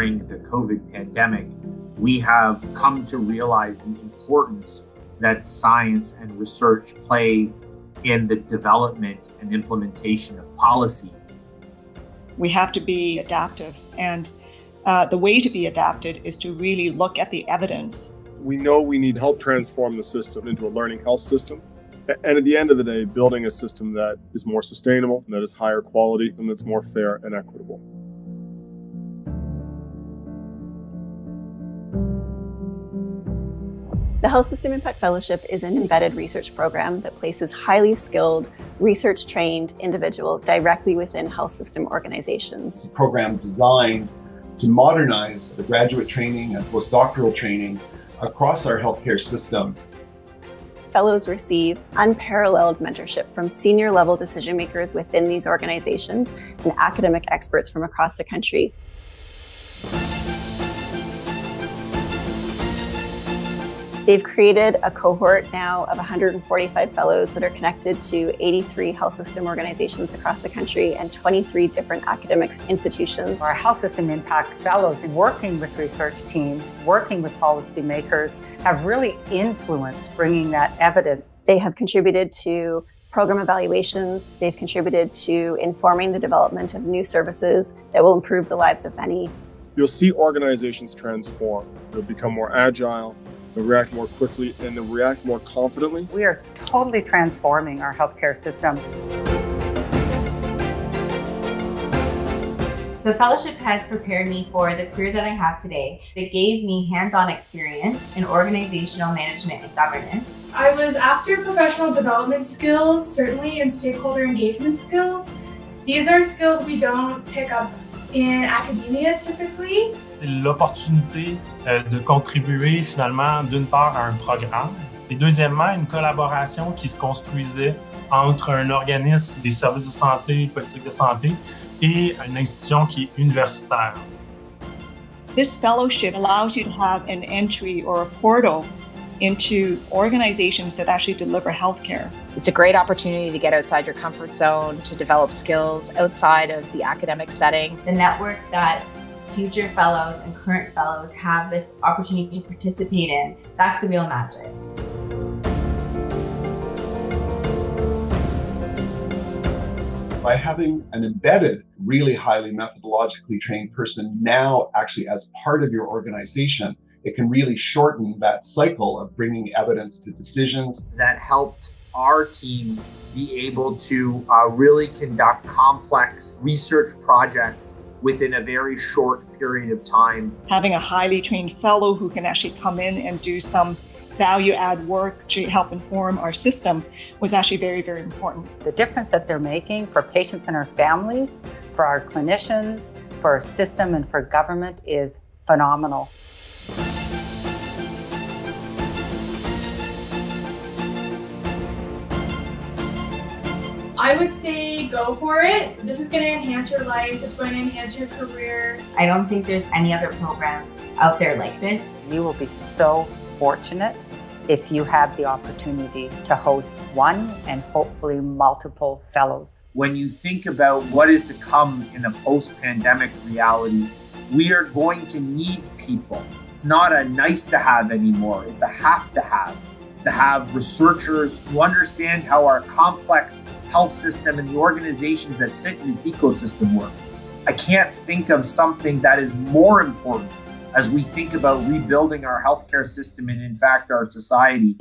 during the COVID pandemic, we have come to realize the importance that science and research plays in the development and implementation of policy. We have to be adaptive, and uh, the way to be adapted is to really look at the evidence. We know we need help transform the system into a learning health system. And at the end of the day, building a system that is more sustainable, and that is higher quality, and that's more fair and equitable. The Health System Impact Fellowship is an embedded research program that places highly skilled, research trained individuals directly within health system organizations. It's a program designed to modernize the graduate training and postdoctoral training across our healthcare system. Fellows receive unparalleled mentorship from senior level decision makers within these organizations and academic experts from across the country. They've created a cohort now of 145 fellows that are connected to 83 health system organizations across the country and 23 different academic institutions. Our health system impact fellows working with research teams, working with policymakers have really influenced bringing that evidence. They have contributed to program evaluations. They've contributed to informing the development of new services that will improve the lives of many. You'll see organizations transform. They'll become more agile, they'll react more quickly, and they'll react more confidently. We are totally transforming our healthcare system. The fellowship has prepared me for the career that I have today. It gave me hands-on experience in organizational management and governance. I was after professional development skills, certainly, and stakeholder engagement skills. These are skills we don't pick up in academia typically. L'opportunité euh, de contribuer finalement d'une part à un programme et deuxièmement une collaboration qui se construisait entre un organisme des services de santé, politique de santé et une institution qui est universitaire. This fellowship allows you to have an entry or a portal into organizations that actually deliver healthcare. It's a great opportunity to get outside your comfort zone, to develop skills outside of the academic setting. The network that future fellows and current fellows have this opportunity to participate in, that's the real magic. By having an embedded, really highly methodologically trained person now actually as part of your organization, it can really shorten that cycle of bringing evidence to decisions. That helped our team be able to uh, really conduct complex research projects within a very short period of time. Having a highly trained fellow who can actually come in and do some value add work to help inform our system was actually very, very important. The difference that they're making for patients and our families, for our clinicians, for our system, and for government is phenomenal. I would say go for it. This is going to enhance your life. It's going to enhance your career. I don't think there's any other program out there like this. You will be so fortunate if you have the opportunity to host one and hopefully multiple fellows. When you think about what is to come in a post pandemic reality, we are going to need people. It's not a nice to have anymore, it's a have to have. To have researchers who understand how our complex health system and the organizations that sit in its ecosystem work. I can't think of something that is more important as we think about rebuilding our healthcare system and, in fact, our society